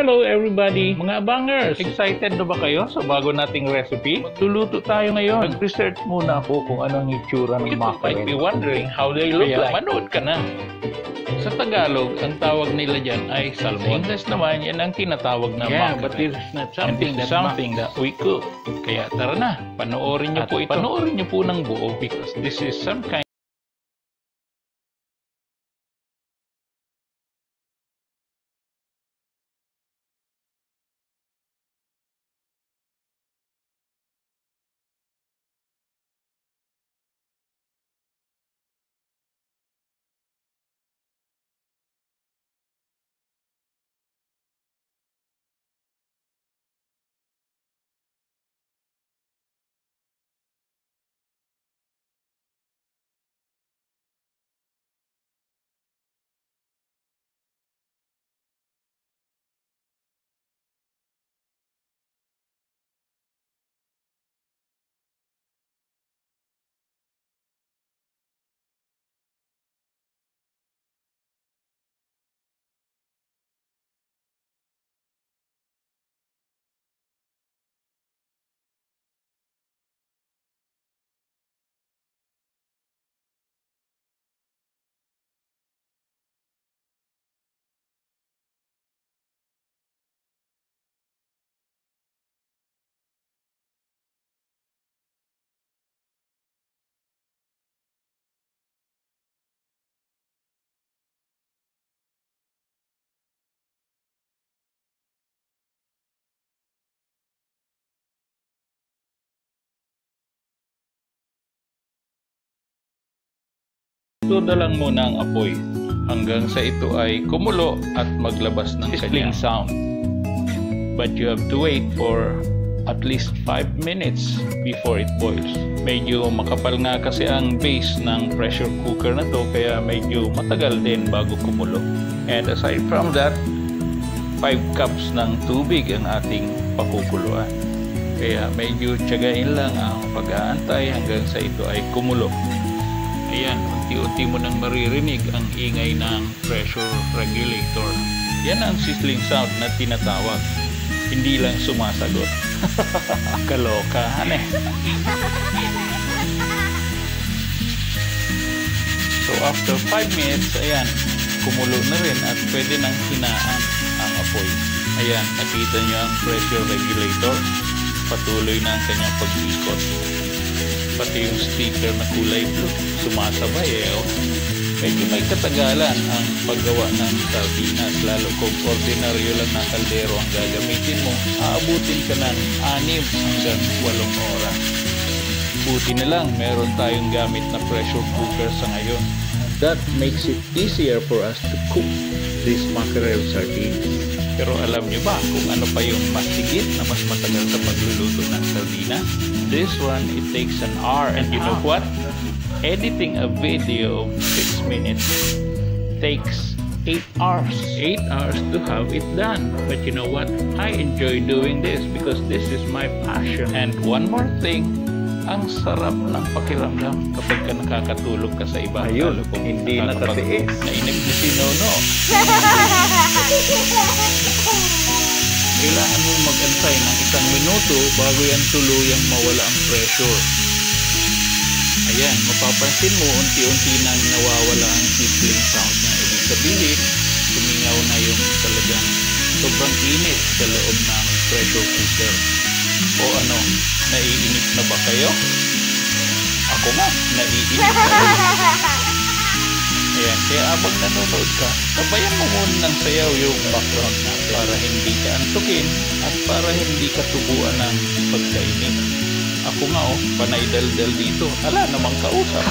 Hello everybody! Mga bangers! Excited na ba kayo sa bago nating recipe? Magluluto tayo ngayon. Nag-research muna ako kung anong itsura ng mackerel. You might be wondering how they look Kaya, like. Manood ka na. Sa Tagalog, ang tawag nila dyan ay salmon. Sa English naman, yan ang tinatawag na yeah, mackerel. but is not something, that, something that we cook. Kaya tara na, panoorin niyo po ito. Panoorin niyo po ng buo because this is some kind Tuda lang muna ang apoy hanggang sa ito ay kumulo at maglabas ng kanyang sound. But you have to wait for at least 5 minutes before it boils. Medyo makapal nga kasi ang base ng pressure cooker na to kaya medyo matagal din bago kumulo. And aside from that, 5 cups ng tubig ang ating pakukuluan. Kaya medyo tiyagain lang ang pag-aantay hanggang sa ito ay kumulo. Ayan, unti-unti mo nang maririnig ang ingay ng pressure regulator. Yan ang sizzling sound na tinatawag. Hindi lang sumasagot. Kalokahan eh. So after 5 minutes, ayan, kumulo na rin at pwede nang hinaan ang apoy. Ayan, nakita nyo ang pressure regulator. Patuloy na ang kanyang pag-ikot pati yung sticker na kulay blue sumasabay eh oh. medyo may katagalan ang paggawa ng sardinas lalo kung ordinaryo lang na kaldero ang gagamitin mo aabutin ka ng 6 hanggang 8 oras. Buti na lang meron tayong gamit na pressure cooker sa ngayon. That makes it easier for us to cook this mackerel sardines pero alam nyo ba kung ano pa yung mas sigit na mas matagal sa pagluluto ng sardinas? This one, it takes an hour. And you know what? Editing a video of 6 minutes takes 8 hours. 8 hours to have it done. But you know what? I enjoy doing this because this is my passion. And one more thing, ang sarap ng pakiramdam kapag ka nakakatulog ka sa iba. Ayun, kung hindi nakatiis. Nainig na si Nono. Kailangan mo mag-antay ng isang minuto bago yan tuluyang mawala ang pressure. Ayan, mapapansin mo unti-unti nang nawawala ang sizzling sound niya. Ibig sabihin, sumingaw na yung talagang sobrang init sa loob ng pressure cooker. O ano, naiinip na ba kayo? Ako nga, naiinip na rin. Ayan, kaya abang nanonood ka, sabayan mo muna ng sayaw yung background natin para hindi ka antukin at para hindi ka tubuan ng pagkainip. Ako nga oh, panay daldal dito. Ala namang kausap.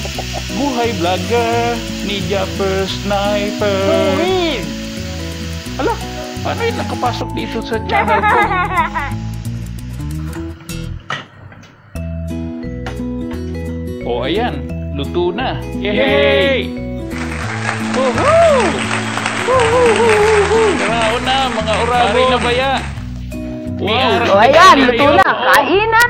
Buhay vlogger, ninja first sniper. Ala, paano yun nakapasok dito sa channel ko? oh, ayan. Luto na. Yay! Woohoo! Woohoo! Karaon na, mga orabo. Pari na baya. Wow. O ayan, luto na. Kainan na!